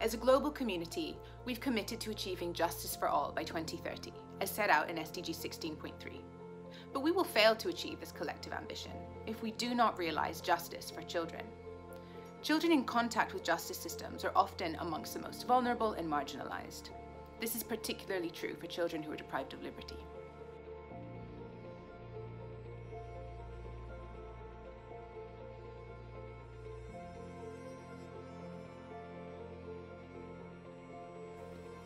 As a global community, we've committed to achieving justice for all by 2030, as set out in SDG 16.3. But we will fail to achieve this collective ambition if we do not realise justice for children. Children in contact with justice systems are often amongst the most vulnerable and marginalised. This is particularly true for children who are deprived of liberty.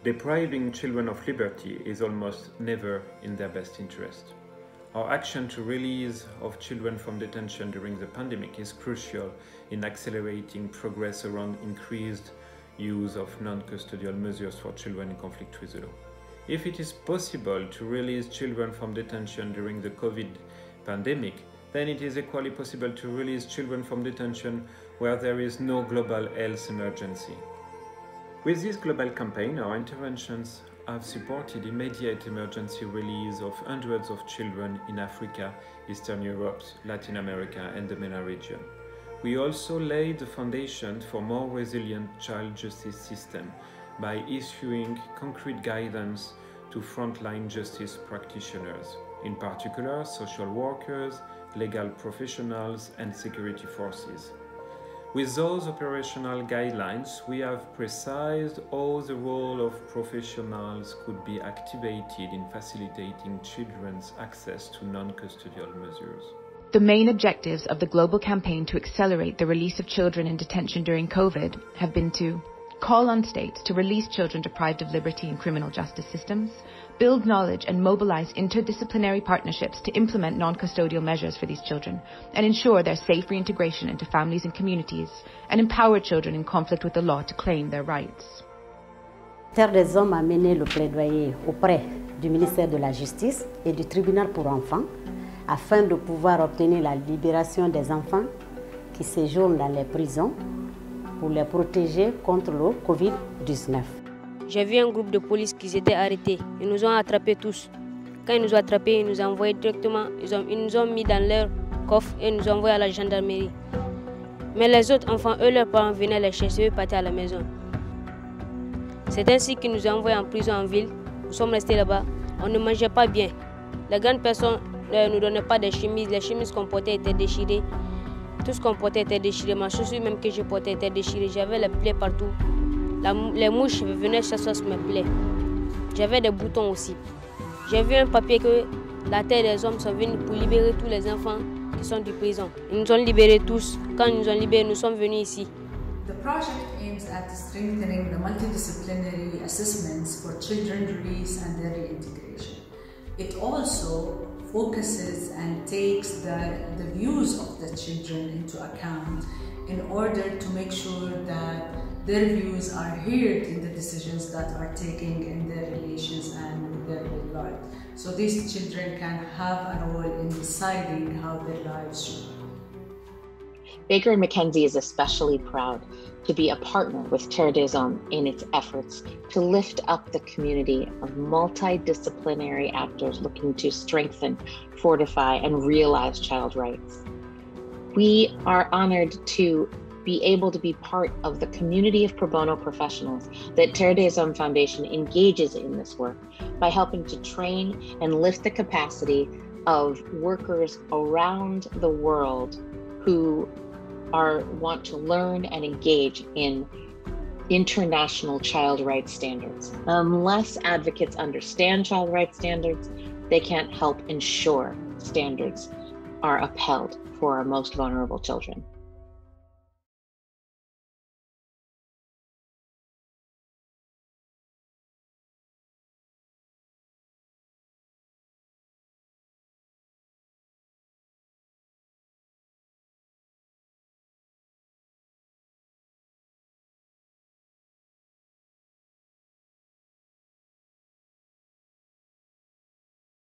Depriving children of liberty is almost never in their best interest. Our action to release of children from detention during the pandemic is crucial in accelerating progress around increased use of non-custodial measures for children in conflict with the law. If it is possible to release children from detention during the COVID pandemic, then it is equally possible to release children from detention where there is no global health emergency. With this global campaign, our interventions have supported immediate emergency release of hundreds of children in Africa, Eastern Europe, Latin America, and the MENA region. We also laid the foundation for more resilient child justice system by issuing concrete guidance to frontline justice practitioners, in particular social workers, legal professionals, and security forces. With those operational guidelines, we have precised how the role of professionals could be activated in facilitating children's access to non-custodial measures. The main objectives of the global campaign to accelerate the release of children in detention during COVID have been to call on states to release children deprived of liberty in criminal justice systems, build knowledge and mobilize interdisciplinary partnerships to implement non-custodial measures for these children and ensure their safe reintegration into families and communities and empower children in conflict with the law to claim their rights. Terre des Hommes a mené le plaidoyer auprès du ministère de la Justice et du tribunal pour enfants afin de pouvoir obtenir la libération des enfants qui séjournent dans les prisons pour les protéger contre le Covid-19. J'ai vu un groupe de police qui s'était arrêtés. Ils nous ont attrapés tous. Quand ils nous ont attrapés, ils nous ont envoyés directement, ils, nous ont mis dans leur coffre et nous ont envoyés à la gendarmerie. Mais les autres enfants, eux, leurs parents venaient les chercher, eux partaient à la maison. C'est ainsi qu'ils nous ont envoyés en prison en ville. Nous sommes restés là-bas. On ne mangeait pas bien. Les grandes personnes ne nous donnaient pas des chemises. Les chemises qu'on portait étaient déchirées. Tout ce qu'on portait était déchiré. Ma chaussure même que je portais était déchirée. J'avais les plaies partout. Les mouches venaient chasser sur mes plaies. J'avais des boutons aussi. J'ai vu un papier que la terre des hommes sont venus pour libérer tous les enfants qui sont du prison. Ils nous ont libérés tous. Quand ils nous ont libérés, nous sommes venus ici. The project aims at strengthening the multidisciplinary assessments for children release and their reintegration. It also focuses and takes the, the views of the children into account in order to make sure that their views are heard in the decisions that are taken in their relations and their regard. So these children can have a role in deciding how their lives should be. Baker and McKenzie is especially proud to be a partner with Hommes in its efforts to lift up the community of multidisciplinary actors looking to strengthen, fortify, and realize child rights. We are honored to be able to be part of the community of pro bono professionals that Hommes Foundation engages in this work by helping to train and lift the capacity of workers around the world who are want to learn and engage in international child rights standards. Unless advocates understand child rights standards, they can't help ensure standards are upheld for our most vulnerable children.